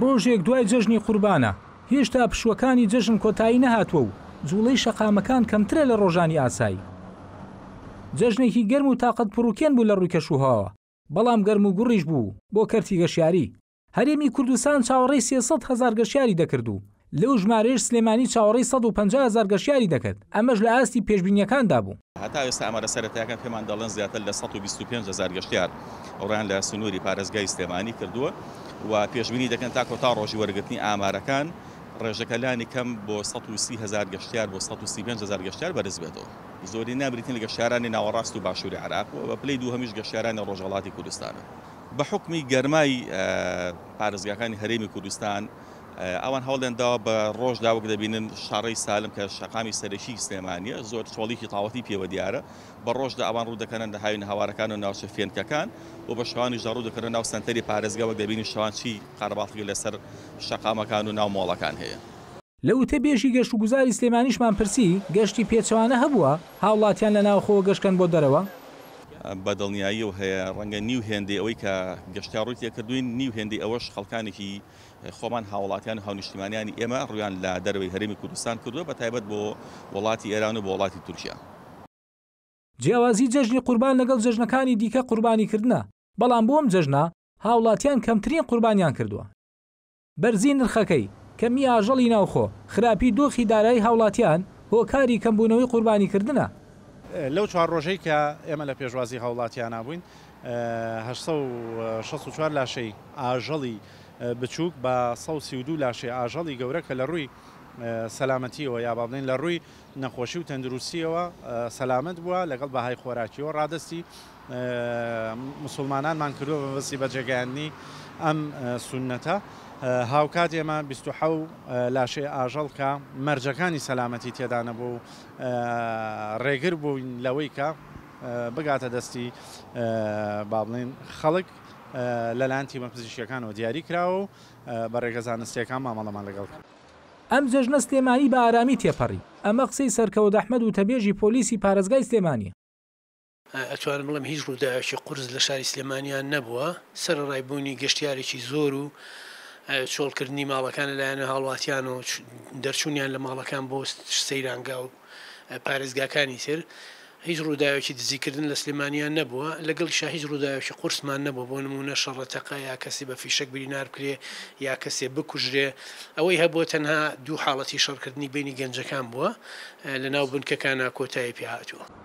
ڕۆژێک دوای جەژنی قوربانە، هێشتا پشووەکانی جەژن کۆتایی نەهاتووە و جووڵەی شەقامەکان کەمترە لە ڕۆژانی ئاسایی. جەژنێکی گەرم و تاقەت پڕووکێن بوو لە ڕووی کەشوهەواوە، بەڵام گەرموگوڕیش بوو بۆ کەرتی گەشیاری. هەرێمی کوردستان چاوەڕێی سێ سەد هەزار گەشیاری دەکرد و لەو ژمارەیەش سلێمانی چاوەڕێی سەد و پەنجا هەزار گەشتیاری دەکرد، ئەمەش لە ئاستی پێشبینییەکاندا بوو. هەتا ئێستا ئامارە سەرەتایەکان پێمان دەڵێن زیاتر لە سەد و بیست و پێنج هەزار گەشتیار ڕوویان لە سنووری پارێزگای سلێمانی کردووە و پێشبینی دەکەن تا کۆتا ڕۆژی وەرگرتنی ئامارەکان ڕێژەکە لانی کەم بۆ سەد و سی هەزار گەشتیار بۆ سەد و سی و پێنج هەزار گەشتیار بەرزببێتەوە. زۆرینە بریتین لە گەشتیارانی ناوەڕاست و باشووری عێراق و بە پلەی دووهەمیش گەشتیارانی ڕۆژهەڵاتی کوردستانن. بە حوکمی گەرمای پارێزگاکانی هەرێمی کوردستان، ئەوان هەوڵیان داوە بە ڕۆژدا وەک دەبینن شاڕێی سالم کە شەقامی سەرەکی سلێمانیە زۆر چۆڵیکی تاوەتی پێوە دیارە بە ڕۆژدا ئەوان ڕوو دەکەنە دەهاوین هاوارەکان و ناوچە فێنکەکان و بە شوانی ژەڕوو دەکەنە ناو سنتەری پارێزگا وەک دەبینی شوان چی قەرەباڵخی لەسەر شەقامەکان و ناو مۆڵەکان هەیە. لە وتەبێژی گەشتوگوزاری سلێمانیشمان پرسی، گەشتی پێچەوانە هەبووە؟ هاوڵاتیان لە ناوخۆوە گەشتکەن بۆ دەرەوە؟ بە دڵنیاییەوە هەیە، ڕەنگە نیو هێندەی ئەوەی کە گەشتیار ڕووی تێکردووین، نیو هێندەی ئەوەش خەڵکانێکی خۆمان هاوڵاتیان و هاونیشتیمانیانی ئێمە ڕویان لە دەرەوەی هەرێمی کوردستان کردوە بە تایبەت بۆ وڵاتی ئێران و بۆ وڵاتی تورکیا. جیاوازی جەژنی قوربان لەگەڵ جەژنەکانی دیکە قوربانی کردنە، بەڵام بۆ ئەم جەژنە هاوڵاتیان کەمترین قوربانیان کردوە. بەرزی نرخەکەی، کەمی ئاژەڵی ناوخۆ، خراپی دۆخی دارایی هاوڵاتیان هۆکاری کەمبونەوەی قوربانی کردنە. لەو چوار ڕۆژەی کە ئێمە لە پێشوازی هاوڵاتیانا بوین، هەشت سەد و شەست و چوار لاشەی ئاژەڵی بچووک بە سەد و سی و دوو لاشەی ئاژەڵی گەورە کە لە ڕووی سەلامەتییەوە یا با بڵێین لە ڕووی نەخۆشی و تەندروستییەوە سەلامەت بووە لەگەڵ بەهای خۆراکیەوە ڕادەستی مسلمانانمان کردووە بە مەبەستی بەجێگەیاندنی ئەم سونەتە هاوکات ئێمە بیست و حەو لاشەی ئاژەڵ کە مەرجەکانی سەلامەتی تێدا نەبوو و ڕێگر بووین لەوەی کە بگاتە دەستی با بڵێین خەڵک لەلایەن تیمە پزیشکیەکانەوە دیاری کراوە و بە ڕێگە زانستیەکان مامەڵەمان لەگەڵ ئەم جەژنە سلێمانی بە ئارامی تێپەڕی، ئەمە قسەی سەرکەوت ئەحمەد وتەبێژی پۆلیسی پارێزگای سلێمانییە. ئەتوانم بڵێم هیچ ڕووداوێکی قورس لە شاری سلێمانییان نەبووە، سەرەڕای بوونی گەشتیارێکی زۆر و چۆڵکردنی ماڵەکان لەلایەن هاوڵاتیان و دەرچوونیان لە ماڵەکان بۆ سەیرانگا و پارێزگاکانی تر هیچ ڕووداوێکی دزیکردن لە سلێمانیان نەبووە لەگەڵیشا هیچ ڕووداوێکی قورسمان نەبوو بۆ نمونە شەڕەتەقە یا کەسی بە فیشەک برینار بکرێ یا کەسێ بکوژرێ ئەوەی هەبووە تەنها دوو حاڵەتی شەڕکردنی بینی گەنجەکان بووە لەناو بنکەکانا کۆتایی پێهاتووە.